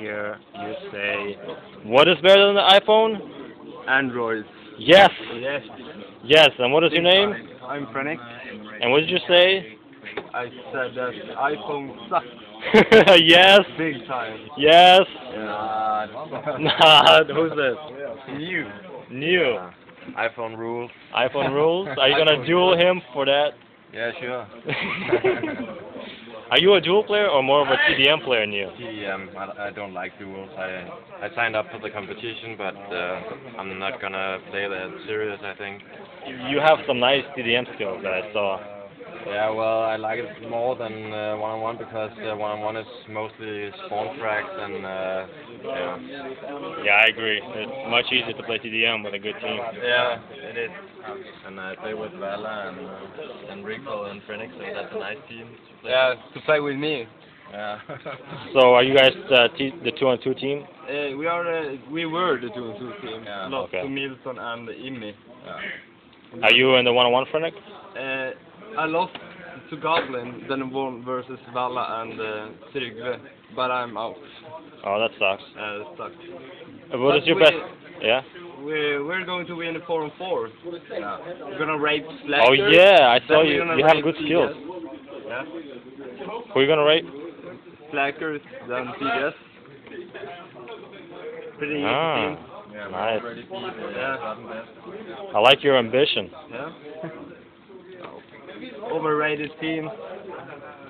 here you say, What is better than the iPhone? Android. Yes. Yes. Yes. And what is your name? I'm Frenix. And what did you say? I said that iPhone sucks yes. big time. Yes. Yeah. Nah. Who's this? New. New. iPhone rules. iPhone rules. Are you gonna duel him for that? Yeah, sure. Are you a dual player or more of a TDM player, Neil? TDM. I, I don't like duels. I I signed up for the competition, but uh, I'm not gonna play that serious. I think. You have some nice TDM skills that I saw. Yeah, well, I like it more than uh, one-on-one because uh, one-on-one is mostly spawn frags and uh, yeah. Yeah, I agree. It's much easier to play TDM with a good team. Yeah, it is. And I play with Vala and uh, and Rico and Phoenix, so that's a nice team to play. Yeah, to play with me. Yeah. So are you guys uh, t- the two on two team? Uh, we are uh, we were the two on two team. Yeah, Lost okay. to Milton and Immi. yeah. Are you in the one on one Phrenic? Uh, I lost to Goblin, then won versus Valla and uh, Trygve, but I'm out. Oh, that sucks. Uh, sucks. Uh, What is But your we- best? Yeah. We're we're going to win the four and four. yeah. We're gonna rape Oh yeah, I saw you. You have rape good TDS. skills. Yeah. Who are you gonna rate? Slackers, then TDS. Pretty easy Ah, team. Yeah, Nice. Yeah. I like your ambition. Yeah. Overrated team.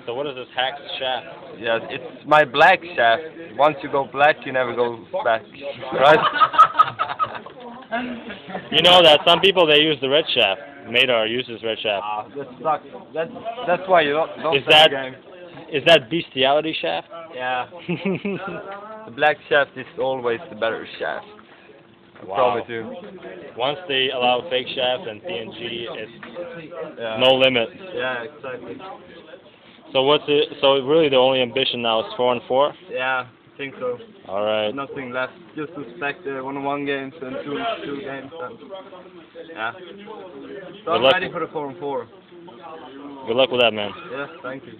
So what is this hacked shaft? Yeah, it's my black shaft. Once you go black, you never go back. Right? You know that some people they use the red shaft. Madar uses red shaft. Ah, that sucks. That's that's why you don't, don't Is play that- the game. Is that bestiality shaft? Yeah. The black shaft is always the better shaft. Wow. Probably too. Once they allow fake shaft and PNG, it's Yeah. no limit. Yeah, exactly. So what's it? So really the only ambition now is four and four. Yeah, I think so. All right. Nothing left. Just to spec uh, the one-on-one games and two two games. And, yeah. So I'm luck. ready for the four and four. Good luck with that, man. Yes, thank you.